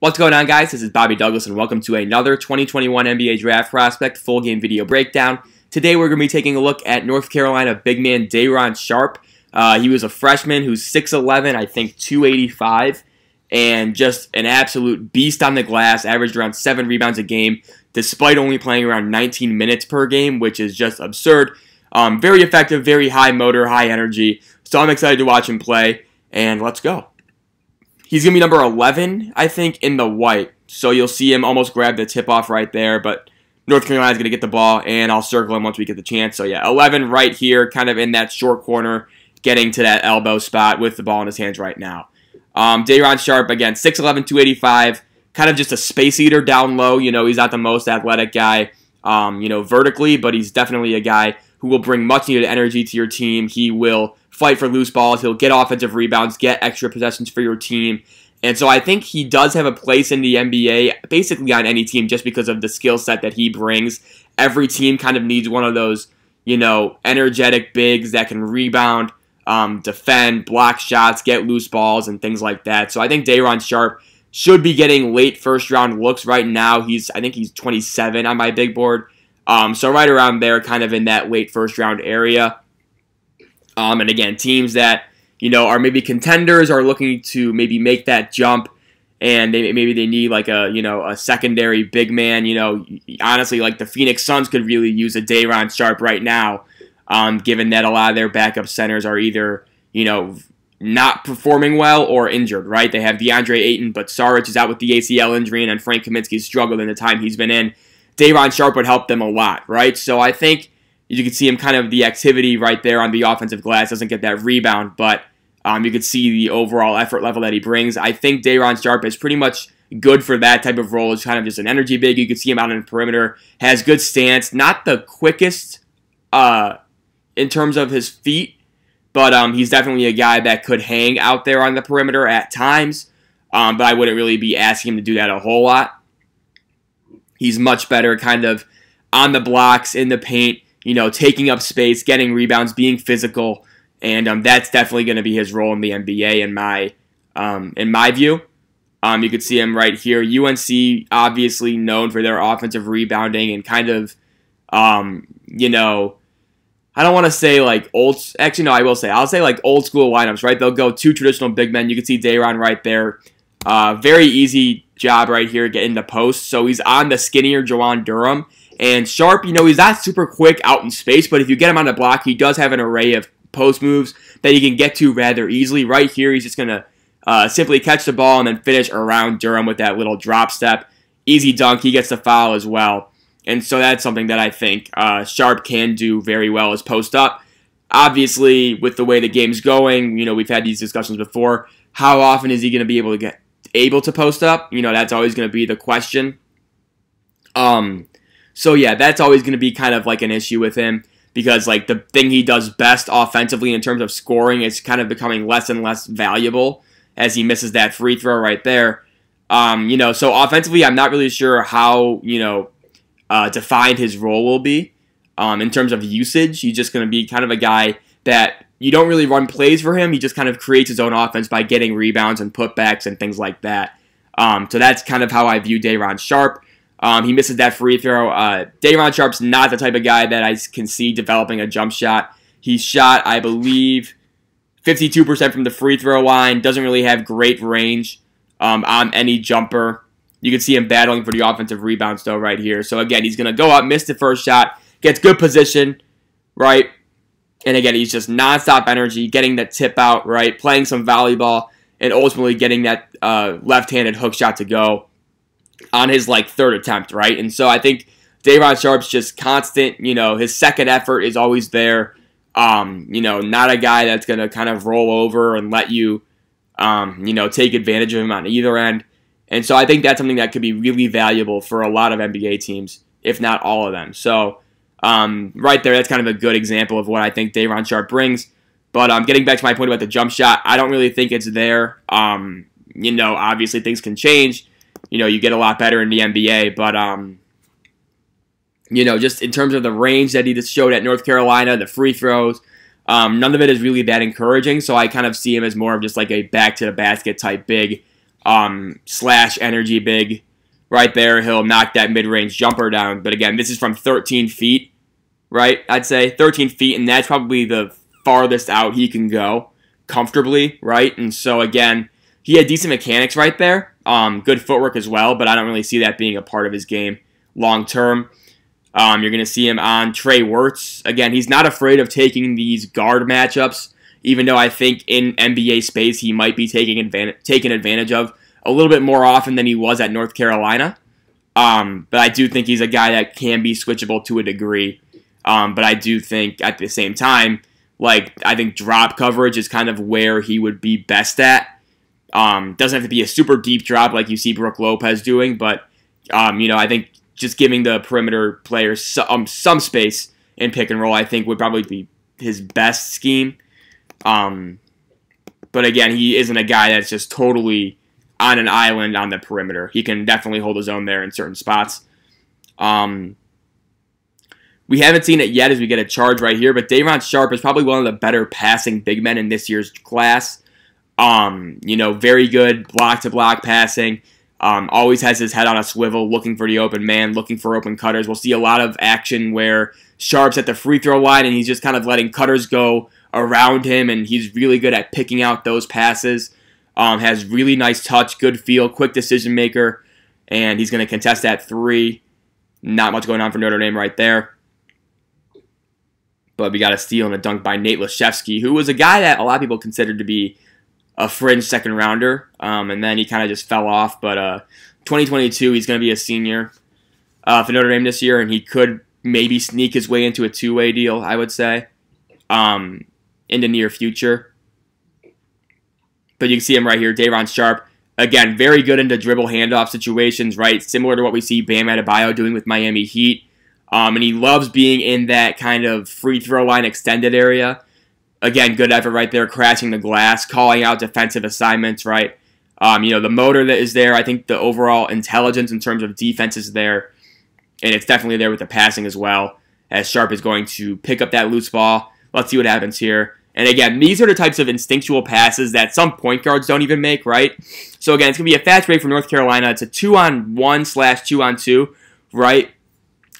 What's going on, guys? This is Bobby Douglas, and welcome to another 2021 NBA Draft Prospect full game video breakdown. Today, we're going to be taking a look at North Carolina big man Day'Ron Sharpe. Uh, he was a freshman who's 6'11, I think 285, and just an absolute beast on the glass, averaged around seven rebounds a game, despite only playing around 19 minutes per game, which is just absurd. Um, very effective, very high motor, high energy. So I'm excited to watch him play, and let's go. He's going to be number 11, I think, in the white. So you'll see him almost grab the tip off right there, but North Carolina's going to get the ball, and I'll circle him once we get the chance. So yeah, 11 right here, kind of in that short corner, getting to that elbow spot with the ball in his hands right now. Um, Day'Ron Sharpe, again, 6'11", 285, kind of just a space eater down low. You know, he's not the most athletic guy, um, you know, vertically, but he's definitely a guy who will bring much needed energy to your team. He will fight for loose balls. He'll get offensive rebounds, get extra possessions for your team. And so I think he does have a place in the NBA, basically on any team, just because of the skill set that he brings. Every team kind of needs one of those, you know, energetic bigs that can rebound, um, defend, block shots, get loose balls, and things like that. So I think Day'Ron Sharpe should be getting late first round looks right now. He's I think he's 27 on my big board. Um, so right around there, kind of in that late first round area. Um, and again, teams that you know are maybe contenders are looking to maybe make that jump, and they, maybe they need like a you know a secondary big man. You know, honestly, like the Phoenix Suns could really use a Day'Ron Sharpe right now, um, given that a lot of their backup centers are either you know not performing well or injured. Right? They have DeAndre Ayton, but Saric is out with the ACL injury, and Frank Kaminsky struggled in the time he's been in. Day'Ron Sharpe would help them a lot, right? So I think you can see him kind of the activity right there on the offensive glass. Doesn't get that rebound, but um, you can see the overall effort level that he brings. I think Day'Ron Sharpe is pretty much good for that type of role. It's kind of just an energy big. You can see him out on the perimeter. Has good stance. Not the quickest uh, in terms of his feet, but um, he's definitely a guy that could hang out there on the perimeter at times. Um, but I wouldn't really be asking him to do that a whole lot. He's much better kind of on the blocks, in the paint you know, taking up space, getting rebounds, being physical, and um, that's definitely going to be his role in the NBA in my um, in my view. Um, you could see him right here. UNC obviously known for their offensive rebounding and kind of, um, you know, I don't want to say like old. Actually, no, I will say I'll say like old school lineups. Right, they'll go two traditional big men. You can see Day'Ron right there. Uh, very easy job right here getting the post. So he's on the skinnier Juwan Durham and Sharpe, you know, he's not super quick out in space, but if you get him on the block, he does have an array of post moves that he can get to rather easily. Right here, he's just going to uh, simply catch the ball and then finish around Durham with that little drop step. Easy dunk. He gets the foul as well. And so that's something that I think uh, Sharpe can do very well as post up. Obviously, with the way the game's going, you know, we've had these discussions before. How often is he going to be able to get able to post up? You know, that's always going to be the question. Um, so yeah, that's always going to be kind of like an issue with him because like the thing he does best offensively in terms of scoring is kind of becoming less and less valuable as he misses that free throw right there. Um, you know, so offensively, I'm not really sure how you know uh, defined his role will be um, in terms of usage. He's just going to be kind of a guy that you don't really run plays for him. He just kind of creates his own offense by getting rebounds and putbacks and things like that. Um, so that's kind of how I view Day'Ron Sharpe. Um, he misses that free throw. Uh, Day'Ron Sharpe's not the type of guy that I can see developing a jump shot. He shot, I believe, 52% from the free throw line. Doesn't really have great range um, on any jumper. You can see him battling for the offensive rebounds, though, right here. So, again, he's going to go up, miss the first shot, gets good position, right? And again, he's just nonstop energy, getting that tip out, right? Playing some volleyball, and ultimately getting that uh, left handed hook shot to go on his like third attempt, right? And so I think Day'Ron Sharpe's just constant. You know, his second effort is always there. Um, you know, not a guy that's gonna kind of roll over and let you, um, you know, take advantage of him on either end. And so I think that's something that could be really valuable for a lot of NBA teams, if not all of them. So um, right there, that's kind of a good example of what I think Day'Ron Sharpe brings. But um, getting back to my point about the jump shot, I don't really think it's there. Um, you know, obviously things can change you know, you get a lot better in the NBA. But, um, you know, just in terms of the range that he just showed at North Carolina, the free throws, um, none of it is really that encouraging. So I kind of see him as more of just like a back to the basket type big um, slash energy big right there. He'll knock that mid range jumper down. But again, this is from 13 feet, right? I'd say 13 feet, and that's probably the farthest out he can go comfortably, right? And so again, he had decent mechanics right there, um, good footwork as well, but I don't really see that being a part of his game long term. Um, you're going to see him on Trey Wertz. Again, he's not afraid of taking these guard matchups, even though I think in NBA space he might be taking advantage, taken advantage of a little bit more often than he was at North Carolina. Um, but I do think he's a guy that can be switchable to a degree. Um, but I do think at the same time, like I think drop coverage is kind of where he would be best at. Um, doesn't have to be a super deep drop like you see Brook Lopez doing, but um, you know I think just giving the perimeter players some, um, some space in pick and roll, I think would probably be his best scheme. Um, but again, he isn't a guy that's just totally on an island on the perimeter. He can definitely hold his own there in certain spots. Um, we haven't seen it yet as we get a charge right here, but Day'Ron Sharpe is probably one of the better passing big men in this year's class. Um, you know, very good block to block passing. Um, always has his head on a swivel, looking for the open man, looking for open cutters. We'll see a lot of action where Sharpe's at the free throw line and he's just kind of letting cutters go around him, and he's really good at picking out those passes. Um, has really nice touch, good feel, quick decision maker, and he's going to contest that three. Not much going on for Notre Dame right there. But we got a steal and a dunk by Nate Laszewski, who was a guy that a lot of people considered to be a fringe second rounder, um, and then he kind of just fell off. But uh, 2022, he's going to be a senior uh, for Notre Dame this year, and he could maybe sneak his way into a two-way deal. I would say um, in the near future. But you can see him right here, Day'Ron Sharpe. Again, very good into dribble handoff situations, right? Similar to what we see Bam Adebayo doing with Miami Heat. Um, and he loves being in that kind of free throw line extended area. Again, good effort right there, crashing the glass, calling out defensive assignments, right? Um, you know, the motor that is there, I think the overall intelligence in terms of defense is there. And it's definitely there with the passing as well, as Sharpe is going to pick up that loose ball. Let's see what happens here. And again, these are the types of instinctual passes that some point guards don't even make, right? So again, it's going to be a fast break for North Carolina. It's a two on one slash two on two, right?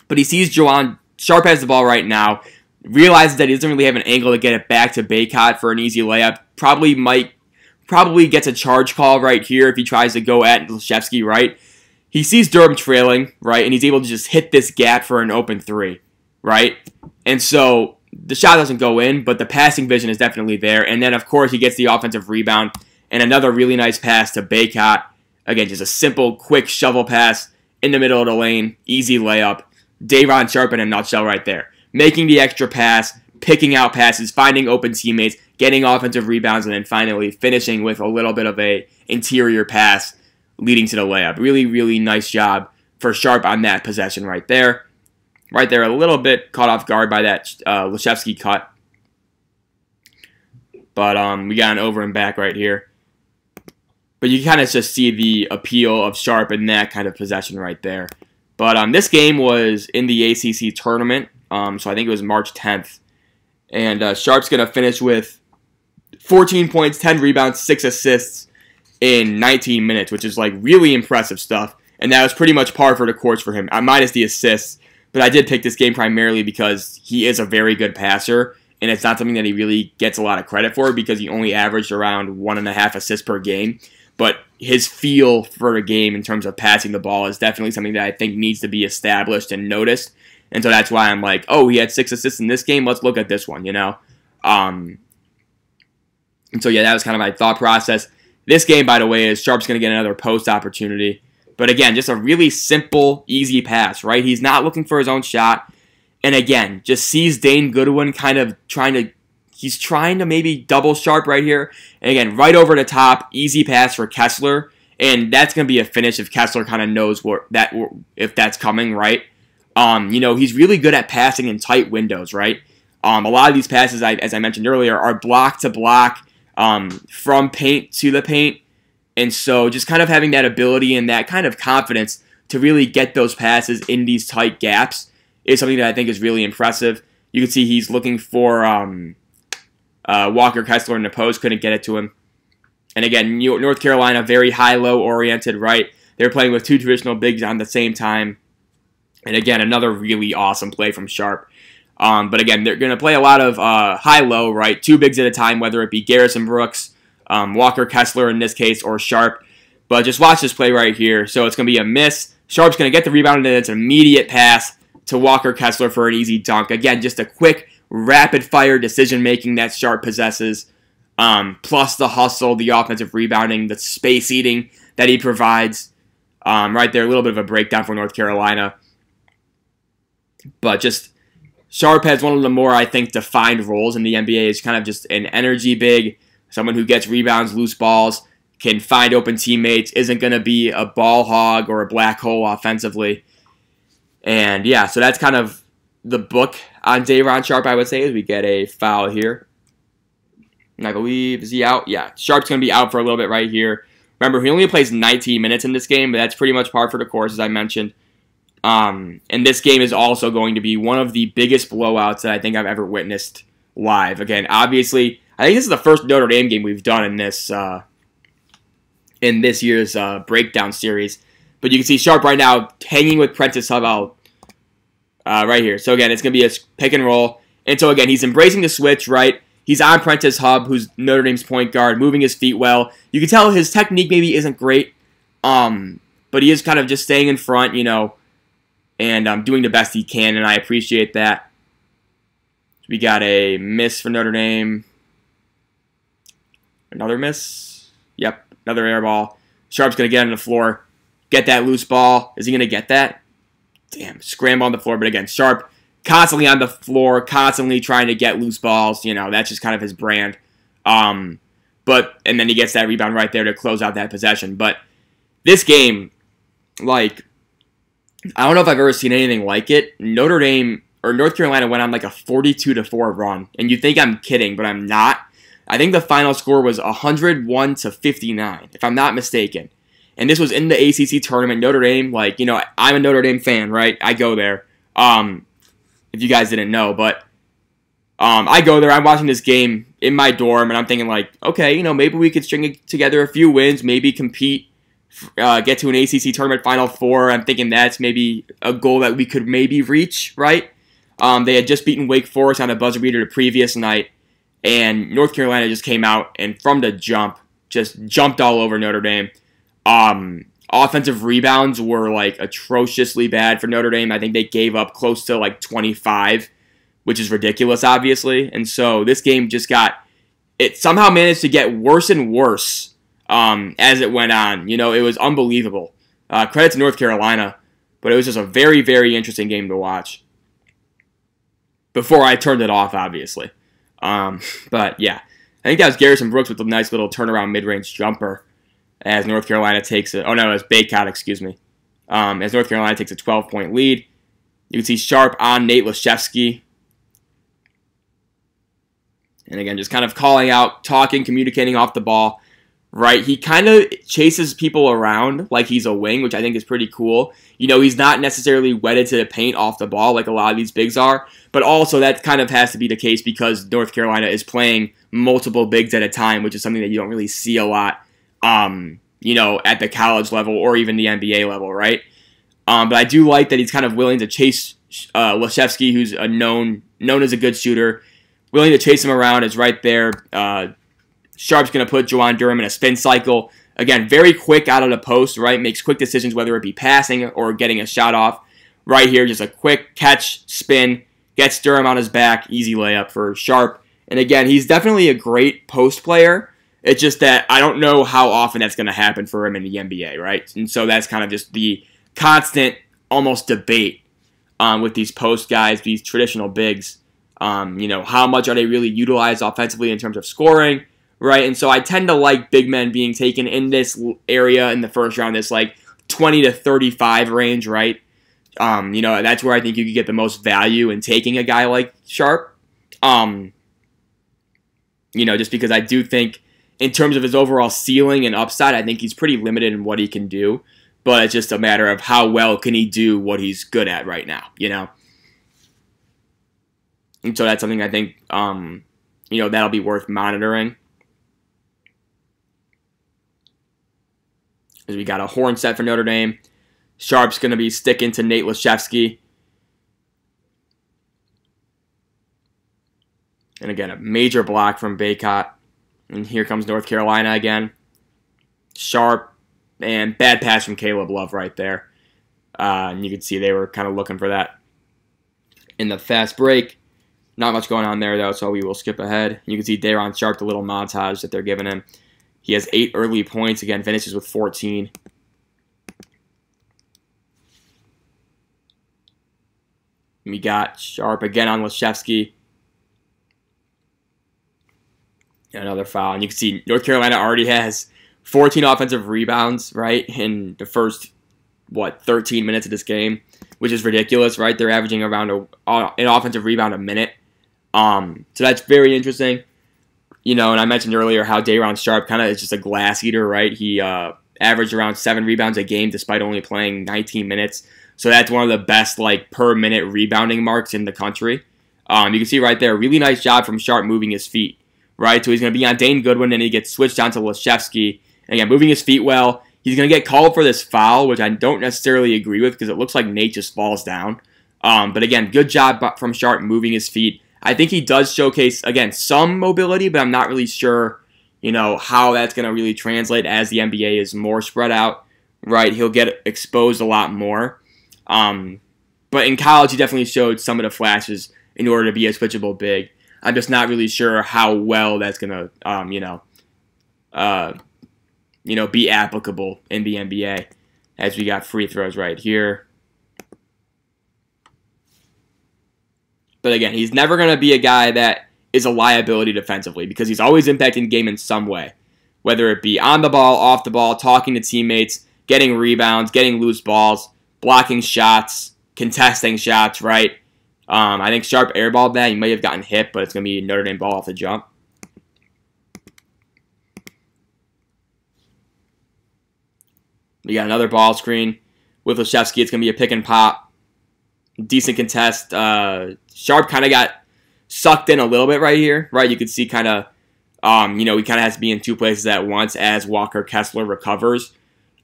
But he sees Juwan Sharp has the ball right now, realizes that he doesn't really have an angle to get it back to Bacot for an easy layup. Probably might, probably gets a charge call right here if he tries to go at Laszewski, right? He sees Durham trailing, right? And he's able to just hit this gap for an open three, right? And so the shot doesn't go in, but the passing vision is definitely there. And then, of course, he gets the offensive rebound and another really nice pass to Bacot. Again, just a simple, quick shovel pass in the middle of the lane, easy layup. Day'Ron Sharpe in a nutshell right there. Making the extra pass, picking out passes, finding open teammates, getting offensive rebounds, and then finally finishing with a little bit of a interior pass leading to the layup. Really, really nice job for Sharpe on that possession right there right there, a little bit caught off guard by that uh, Laszewski cut. But um, we got an over and back right here. But you kind of just see the appeal of Sharpe in that kind of possession right there. But um, this game was in the ACC tournament, um, so I think it was March 10th. And uh, Sharpe's going to finish with 14 points, 10 rebounds, 6 assists in 19 minutes, which is like really impressive stuff. And that was pretty much par for the course for him, uh, minus the assists. But I did pick this game primarily because he is a very good passer, and it's not something that he really gets a lot of credit for because he only averaged around one and a half assists per game. But his feel for a game in terms of passing the ball is definitely something that I think needs to be established and noticed. And so that's why I'm like, oh, he had six assists in this game. Let's look at this one, you know? Um, and so, yeah, that was kind of my thought process. This game, by the way, is Sharpe's going to get another post opportunity. But again, just a really simple, easy pass, right? He's not looking for his own shot. And again, just sees Dane Goodwin kind of trying to he's trying to maybe double Sharpe right here. And again, right over the top, easy pass for Kessler. And that's going to be a finish if Kessler kind of knows what that if that's coming, right? Um, you know, he's really good at passing in tight windows, right? Um, a lot of these passes, as I mentioned earlier, are block to block, um, from paint to the paint. And so just kind of having that ability and that kind of confidence to really get those passes in these tight gaps is something that I think is really impressive. You can see he's looking for um, uh, Walker Kessler in the post, couldn't get it to him. and again, North Carolina, very high low oriented, right? They're playing with two traditional bigs on the same time. And again, another really awesome play from Sharpe. Um, but again, they're going to play a lot of uh, high low, right? Two bigs at a time, whether it be Garrison Brooks, um, Walker Kessler in this case, or Sharpe. But just watch this play right here. So it's going to be a miss. Sharpe's going to get the rebound, and it's an immediate pass to Walker Kessler for an easy dunk. Again, just a quick, rapid fire decision making that Sharpe possesses, um, plus the hustle, the offensive rebounding, the space eating that he provides. Um, right there, a little bit of a breakdown for North Carolina. But just Sharpe has one of the more, I think, defined roles in the NBA. Is kind of just an energy big, someone who gets rebounds, loose balls, can find open teammates, isn't going to be a ball hog or a black hole offensively. And yeah, so that's kind of the book on Day'Ron Sharpe, I would say, as we get a foul here. And I believe, is he out? Yeah, Sharpe's going to be out for a little bit right here. Remember, he only plays 19 minutes in this game, but that's pretty much par for the course, as I mentioned. Um, and this game is also going to be one of the biggest blowouts that I think I've ever witnessed live. Again, obviously, I think this is the first Notre Dame game we've done in this uh, in this year's uh, breakdown series. But you can see Sharpe right now hanging with Prentiss Hubb uh, right here. So again, it's going to be a pick and roll. And so again, he's embracing the switch, right? He's on Prentiss Hubb, who's Notre Dame's point guard, moving his feet well. You can tell his technique maybe isn't great, um, but he is kind of just staying in front, you know, and um, doing the best he can, and I appreciate that. We got a miss for Notre Dame. Another miss. Yep, another air ball. Sharpe's going to get on the floor, get that loose ball. Is he going to get that? Damn, scramble on the floor. But again, Sharpe constantly on the floor, constantly trying to get loose balls. You know, that's just kind of his brand. Um, but and then he gets that rebound right there to close out that possession. But this game, like, I don't know if I've ever seen anything like it. Notre Dame or North Carolina went on like a 42 to 4 run. And you think I'm kidding, but I'm not. I think the final score was 101 to 59, if I'm not mistaken. And this was in the ACC tournament. Notre Dame, like, you know, I'm a Notre Dame fan, right? I go there. Um, if you guys didn't know, but um, I go there. I'm watching this game in my dorm, and I'm thinking, like, okay, you know, maybe we could string together a few wins, maybe compete, uh, get to an ACC tournament Final Four. I'm thinking that's maybe a goal that we could maybe reach, right? Um, they had just beaten Wake Forest on a buzzer beater the previous night and North Carolina just came out and from the jump just jumped all over Notre Dame. Um, offensive rebounds were like atrociously bad for Notre Dame. I think they gave up close to like 25, which is ridiculous, obviously. And so this game just got it somehow managed to get worse and worse um, as it went on. You know, it was unbelievable. Uh, credit to North Carolina, but it was just a very, very interesting game to watch. Before I turned it off, obviously. Um, but yeah, I think that was Garrison Brooks with a nice little turnaround mid-range jumper as North Carolina takes it. Oh no, it's Bacot, excuse me. Um, as North Carolina takes a 12-point lead. You can see Sharpe on Nate Laszewski. And again, just kind of calling out, talking, communicating off the ball right? He kind of chases people around like he's a wing, which I think is pretty cool. You know, he's not necessarily wedded to the paint off the ball like a lot of these bigs are, but also that kind of has to be the case because North Carolina is playing multiple bigs at a time, which is something that you don't really see a lot, um, you know, at the college level or even the NBA level, right? Um, but I do like that he's kind of willing to chase uh, Laszewski, who's a known known as a good shooter, willing to chase him around. Is right there. Uh, Sharpe's going to put Juwan Durham in a spin cycle. Again, very quick out of the post, right? Makes quick decisions, whether it be passing or getting a shot off. Right here, just a quick catch, spin, gets Durham on his back, easy layup for Sharpe. And again, he's definitely a great post player. It's just that I don't know how often that's going to happen for him in the NBA, right? And so that's kind of just the constant, almost debate um, with these post guys, these traditional bigs. Um, you know, how much are they really utilized offensively in terms of scoring? Right? And so I tend to like big men being taken in this area in the first round, this like 20 to 35 range, right? Um, you know, that's where I think you could get the most value in taking a guy like Sharpe. Um, you know, just because I do think in terms of his overall ceiling and upside, I think he's pretty limited in what he can do. But it's just a matter of how well can he do what he's good at right now, you know? And so that's something I think, um, you know, that'll be worth monitoring. We got a horn set for Notre Dame. Sharpe's going to be sticking to Nate Laszewski. And again, a major block from Bacot. And here comes North Carolina again. Sharpe and bad pass from Caleb Love right there. Uh, and you can see they were kind of looking for that in the fast break. Not much going on there, though, so we will skip ahead. You can see Day'Ron Sharpe, the little montage that they're giving him. He has eight early points. Again, finishes with 14. We got Sharpe again on Laszewski. Another foul. And you can see North Carolina already has 14 offensive rebounds, right, in the first, what, 13 minutes of this game, which is ridiculous, right? They're averaging around a, an offensive rebound a minute. Um, so that's very interesting. You know, and I mentioned earlier how Day'Ron Sharpe kind of is just a glass eater, right? He uh, averaged around seven rebounds a game despite only playing 19 minutes. So that's one of the best like per minute rebounding marks in the country. Um, you can see right there, really nice job from Sharpe moving his feet, right? So he's going to be on Dane Goodwin, and he gets switched down to Laszewski. And again, moving his feet well. He's going to get called for this foul, which I don't necessarily agree with because it looks like Nate just falls down. Um, but again, good job from Sharpe moving his feet. I think he does showcase, again, some mobility, but I'm not really sure, you know, how that's going to really translate as the NBA is more spread out, right? He'll get exposed a lot more. Um, but in college, he definitely showed some of the flashes in order to be a switchable big. I'm just not really sure how well that's gonna, um, you know, uh, you know, be applicable in the NBA. As we got free throws right here. But again, he's never gonna be a guy that is a liability defensively because he's always impacting the game in some way, whether it be on the ball, off the ball, talking to teammates, getting rebounds, getting loose balls blocking shots, contesting shots, right? Um, I think Sharpe airballed that. He may have gotten hit, but it's going to be Notre Dame ball off the jump. We got another ball screen with Laszewski. It's going to be a pick and pop. Decent contest. Uh, Sharpe kind of got sucked in a little bit right here, right? You could see kind of, um, you know, he kind of has to be in two places at once as Walker Kessler recovers.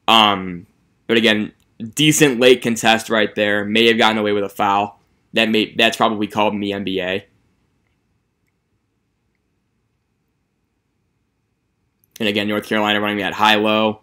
Um, but again, decent late contest right there. May have gotten away with a foul. That may that's probably called the NBA. And again, North Carolina running that high low.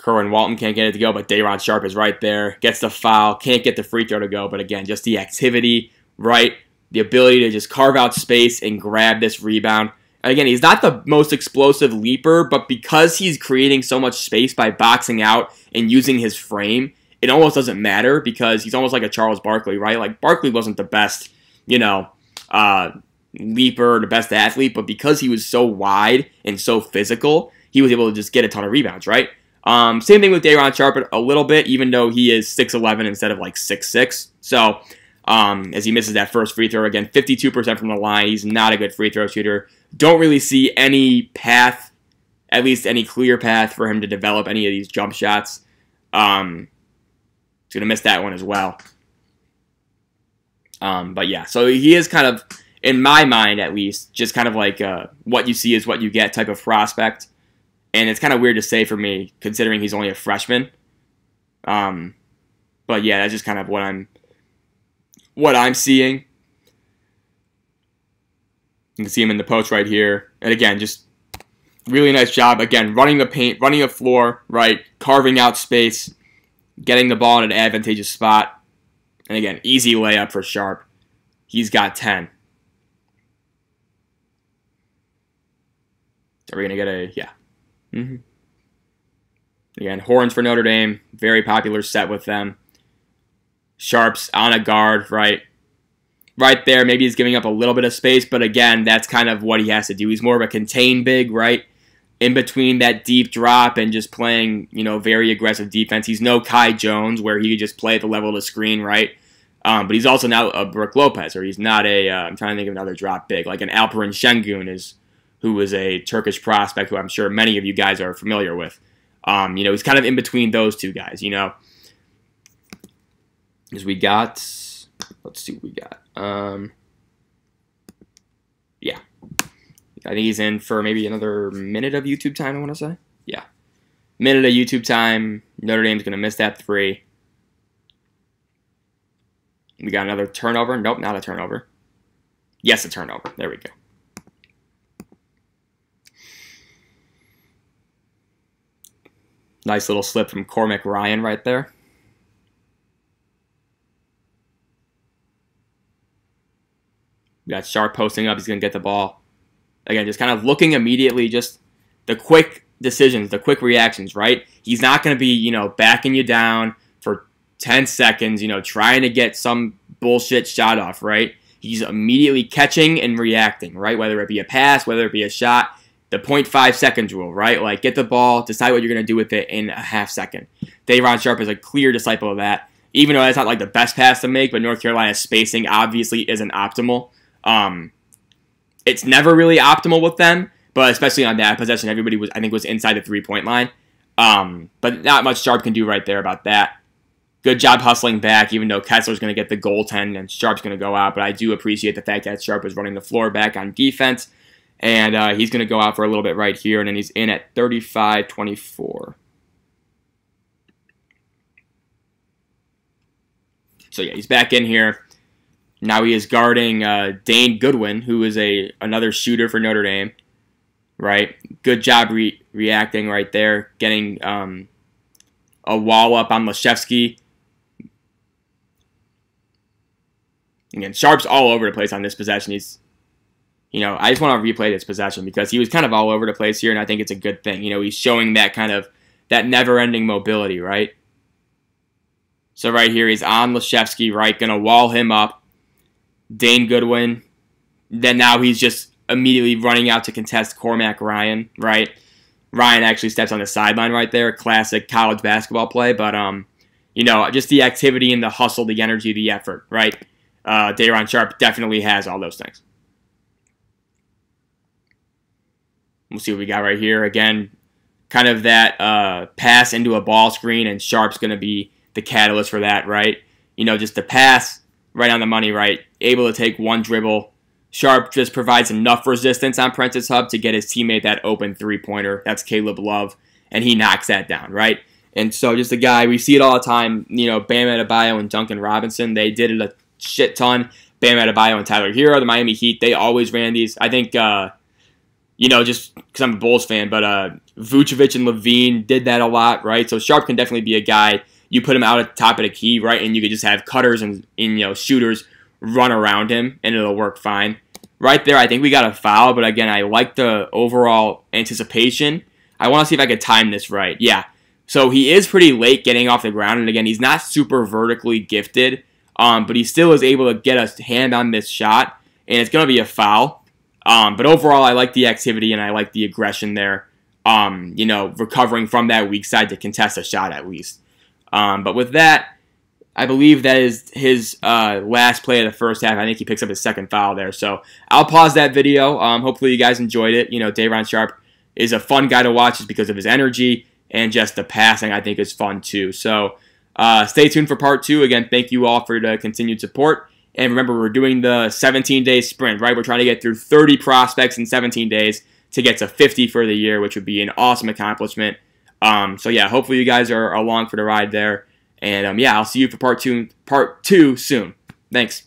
Kerwin Walton can't get it to go, but Day'Ron Sharpe is right there. Gets the foul, can't get the free throw to go, but again, just the activity, right? The ability to just carve out space and grab this rebound. Again, he's not the most explosive leaper, but because he's creating so much space by boxing out and using his frame, it almost doesn't matter because he's almost like a Charles Barkley, right? Like Barkley wasn't the best, you know, uh, leaper, the best athlete, but because he was so wide and so physical, he was able to just get a ton of rebounds, right? Um, same thing with Day'Ron Sharpe a little bit, even though he is 6'11 instead of like 6'6. So, um, as he misses that first free throw again, 52% from the line. He's not a good free throw shooter. Don't really see any path, at least any clear path for him to develop any of these jump shots. Um, he's going to miss that one as well. Um, but yeah, so he is kind of, in my mind at least, just kind of like uh, what you see is what you get type of prospect. And it's kind of weird to say for me, considering he's only a freshman. Um, but yeah, that's just kind of what I'm what I'm seeing. You can see him in the post right here. And again, just really nice job. Again, running the paint, running the floor, right? Carving out space, getting the ball in an advantageous spot. And again, easy layup for Sharpe. He's got 10. Are we going to get a, yeah. Mm-hmm. Again, horns for Notre Dame. Very popular set with them. Sharps on a guard, right? right there. Maybe he's giving up a little bit of space, but again, that's kind of what he has to do. He's more of a contain big, right? In between that deep drop and just playing, you know, very aggressive defense. He's no Kai Jones where he could just play at the level of the screen, right? Um, but he's also not a Brook Lopez, or he's not a. am uh, trying to think of another drop big, like an Alperen Sengun is, who was a Turkish prospect who I'm sure many of you guys are familiar with. Um, you know, he's kind of in between those two guys. You know, Because we got, let's see what we got. Um, yeah. I think he's in for maybe another minute of YouTube time, I want to say. Yeah. Minute of YouTube time. Notre Dame's going to miss that three. We got another turnover. Nope, not a turnover. Yes, a turnover. There we go. Nice little slip from Cormac Ryan right there. We got Sharpe posting up. He's going to get the ball. Again, just kind of looking immediately, just the quick decisions, the quick reactions, right? He's not going to be, you know, backing you down for 10 seconds, you know, trying to get some bullshit shot off, right? He's immediately catching and reacting, right? Whether it be a pass, whether it be a shot, the 0.5 seconds rule, right? Like get the ball, decide what you're going to do with it in a half second. Day'Ron Sharpe is a clear disciple of that. Even though that's not like the best pass to make, but North Carolina's spacing obviously isn't optimal. Um, it's never really optimal with them, but especially on that possession, everybody was I think was inside the three point line. Um, but not much Sharpe can do right there about that. Good job hustling back, even though Kessler's going to get the goaltend and Sharpe's going to go out. But I do appreciate the fact that Sharpe is running the floor back on defense. And uh, he's going to go out for a little bit right here, and then he's in at 35 24. So yeah, he's back in here. Now he is guarding uh, Dane Goodwin, who is a another shooter for Notre Dame. Right, good job re- reacting right there, getting um, a wall up on Laszewski. Again, Sharpe's all over the place on this possession. He's, you know, I just want to replay this possession because he was kind of all over the place here, and I think it's a good thing. You know, he's showing that kind of that never-ending mobility, right? So right here, he's on Laszewski, right, gonna wall him up. Dane Goodwin. Then now he's just immediately running out to contest Cormac Ryan, right? Ryan actually steps on the sideline right there. Classic college basketball play, but um, you know, just the activity and the hustle, the energy, the effort, right? Uh, Day'Ron Sharpe definitely has all those things. We'll see what we got right here. Again, kind of that uh, pass into a ball screen, and Sharpe's going to be the catalyst for that, right? You know, just the pass right on the money, right? Able to take one dribble. Sharpe just provides enough resistance on Prentiss Hubb to get his teammate that open three pointer. That's Caleb Love, and he knocks that down, right? And so just a guy, we see it all the time. You know, Bam Adebayo and Duncan Robinson, they did it a shit ton. Bam Adebayo and Tyler Herro, the Miami Heat, they always ran these. I think, uh, you know, just because I'm a Bulls fan, but uh, Vucevic and LaVine did that a lot, right? So Sharpe can definitely be a guy you put him out at the top of the key, right, and you could just have cutters and, and you know shooters run around him, and it'll work fine. Right there, I think we got a foul, but again, I like the overall anticipation. I want to see if I could time this right. Yeah, so he is pretty late getting off the ground, and again, he's not super vertically gifted, um, but he still is able to get a hand on this shot, and it's going to be a foul. Um, but overall, I like the activity and I like the aggression there. Um, you know, recovering from that weak side to contest a shot at least. Um, but with that, I believe that is his uh, last play of the first half. I think he picks up his second foul there. So I'll pause that video. Um, hopefully you guys enjoyed it. You know, Day'Ron Sharpe is a fun guy to watch just because of his energy and just the passing. I think is fun too. So uh, stay tuned for part two. Again, thank you all for the continued support. And remember, we're doing the 17 day sprint, right? We're trying to get through 30 prospects in 17 days to get to 50 for the year, which would be an awesome accomplishment. Um, so yeah, hopefully you guys are along for the ride there. And um, yeah, I'll see you for part two, part two soon. Thanks.